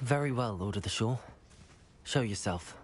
Very well, Lord of the Shore. Show yourself.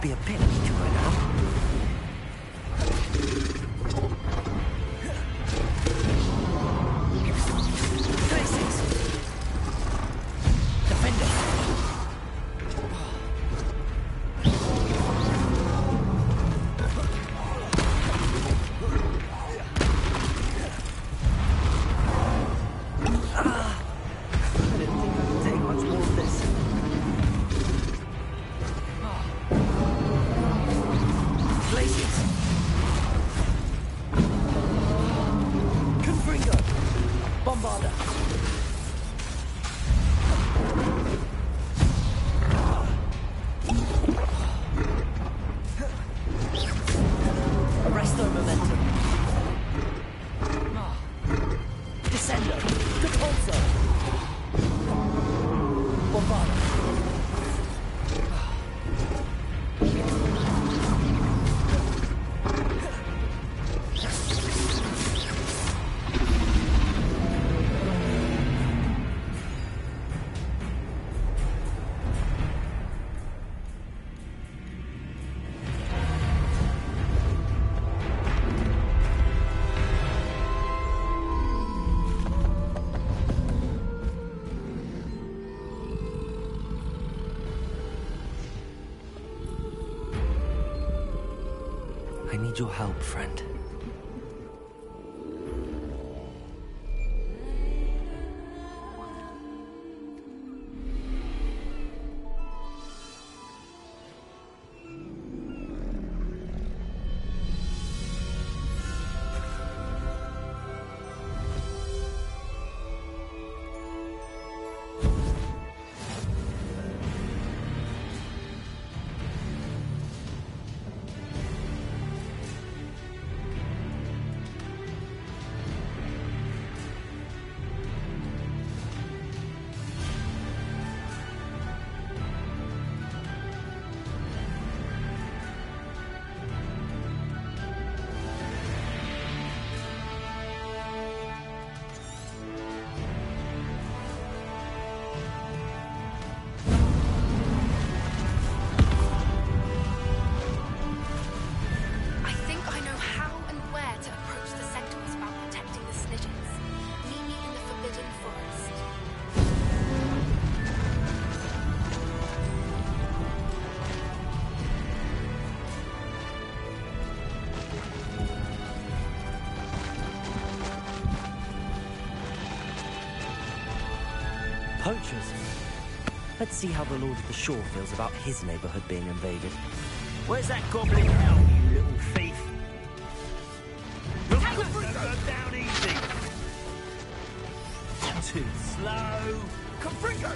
be a bitch. I need your help, friend. See how the Lord of the Shore feels about his neighborhood being invaded. Where's that goblin hell, you little thief? You're gonna down easy. Too slow. Confringo!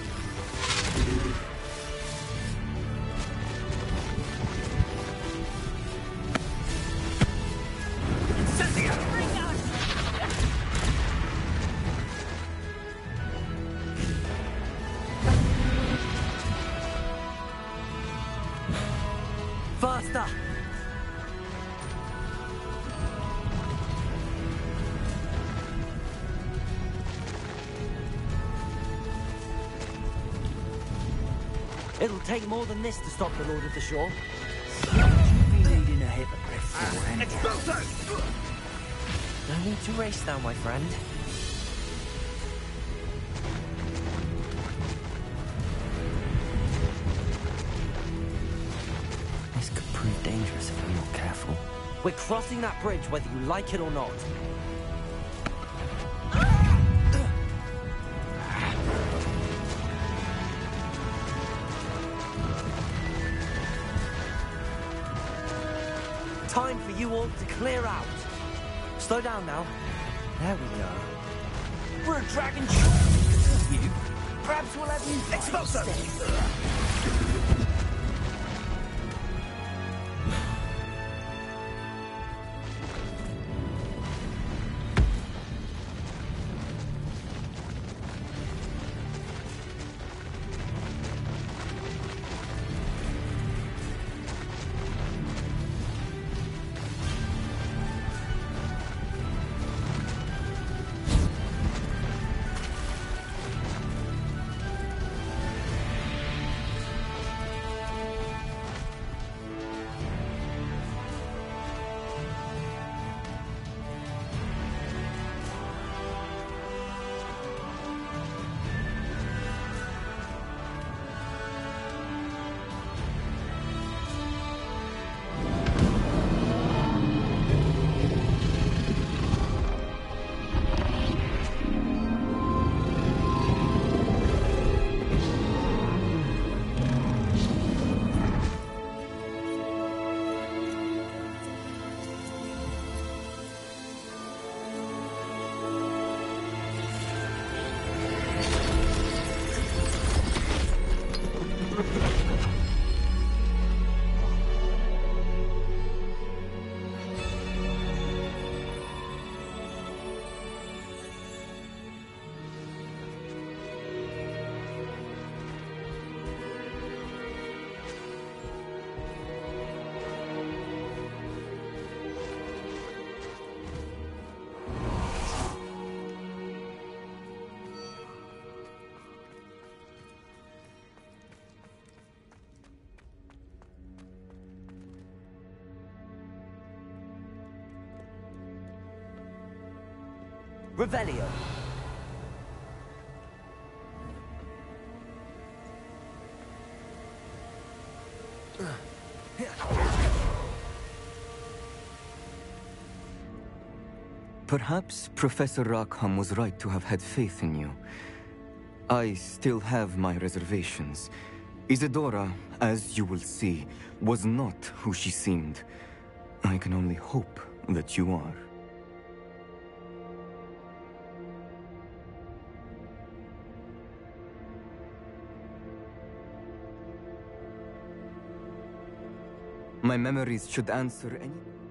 Take more than this to stop the Lord of the Shore. Be leading a hypocrite for. Expulso! No need to race now, my friend. This could prove dangerous if we're not careful. We're crossing that bridge whether you like it or not. You all to clear out. Slow down now. There we go. We're a dragon. You. Perhaps we'll have you fight Revelio. Perhaps Professor Rackham was right to have had faith in you. I still have my reservations. Isidora, as you will see, was not who she seemed. I can only hope that you are. My memories should answer any...